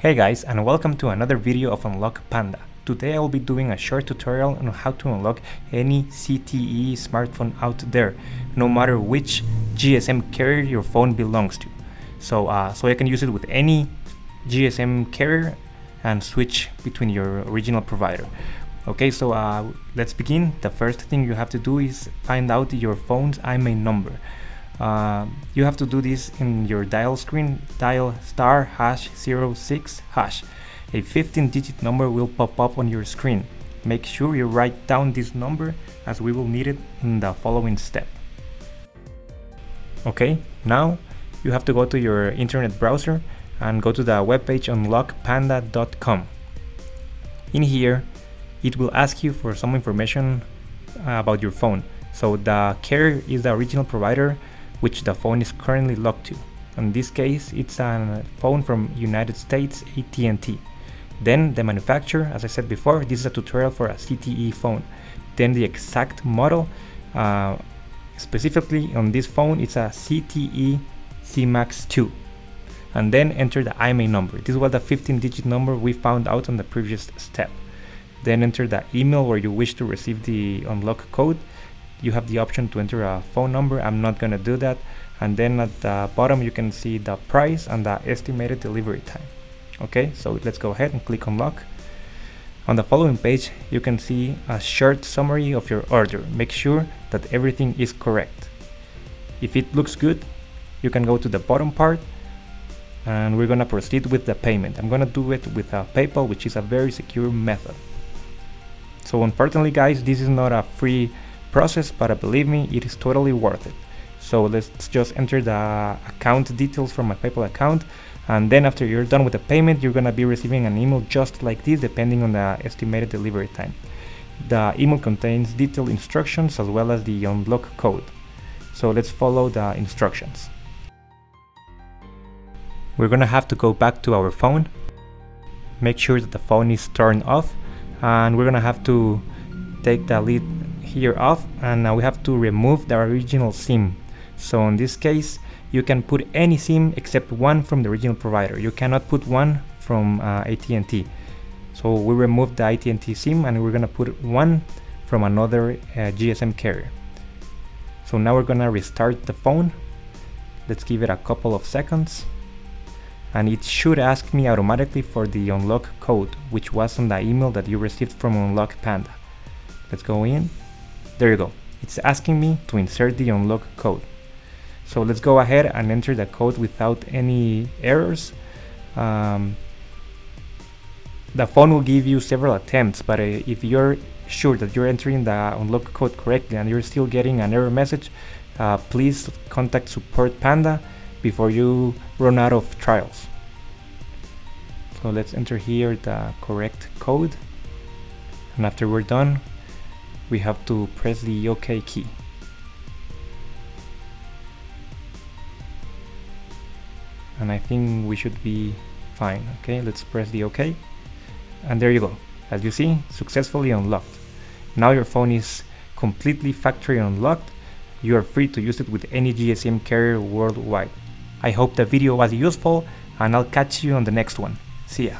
Hey guys and welcome to another video of Unlock Panda. Today I will be doing a short tutorial on how to unlock any ZTE smartphone out there, no matter which GSM carrier your phone belongs to. So, uh, so I can use it with any GSM carrier and switch between your original provider. Okay, so uh, let's begin. The first thing you have to do is find out your phone's IMEI number. Uh, you have to do this in your dial screen, dial star hash 06 hash. A 15 digit number will pop up on your screen. Make sure you write down this number as we will need it in the following step. Okay, now you have to go to your internet browser and go to the webpage unlockpanda.com. In here, it will ask you for some information about your phone. So the carrier is the original provider which the phone is currently locked to. In this case, it's a phone from United States AT&T. Then the manufacturer, as I said before, this is a tutorial for a ZTE phone. Then the exact model, uh, specifically on this phone, it's a ZTE ZMAX 2. And then enter the IMEI number. This was the 15 digit number we found out on the previous step. Then enter the email where you wish to receive the unlock code you have the option to enter a phone number. I'm not gonna do that. And then at the bottom you can see the price and the estimated delivery time. Okay so let's go ahead and click unlock on the following page you can see a short summary of your order. Make sure that everything is correct. If it looks good you can go to the bottom part and we're gonna proceed with the payment. I'm gonna do it with a PayPal which is a very secure method. So unfortunately guys this is not a free process, but uh, believe me, it is totally worth it. So let's just enter the account details from my PayPal account. And then after you're done with the payment, you're gonna be receiving an email just like this, depending on the estimated delivery time. The email contains detailed instructions as well as the unlock code. So let's follow the instructions. We're gonna have to go back to our phone, make sure that the phone is turned off, and we're gonna have to take the lid here off and now we have to remove the original SIM. So in this case, you can put any SIM except one from the original provider. You cannot put one from uh, AT&T. So we remove the AT&T SIM and we're gonna put one from another uh, GSM carrier. So now we're gonna restart the phone. Let's give it a couple of seconds. And it should ask me automatically for the unlock code, which was on the email that you received from Unlock Panda. Let's go in there you go. It's asking me to insert the unlock code. So let's go ahead and enter the code without any errors. Um, the phone will give you several attempts, but uh, if you're sure that you're entering the unlock code correctly and you're still getting an error message, uh, please contact Support Panda before you run out of trials. So let's enter here the correct code. And after we're done, we have to press the OK key. And I think we should be fine. Okay, let's press the OK. And there you go. As you see, successfully unlocked. Now your phone is completely factory unlocked. You are free to use it with any GSM carrier worldwide. I hope the video was useful and I'll catch you on the next one. See ya.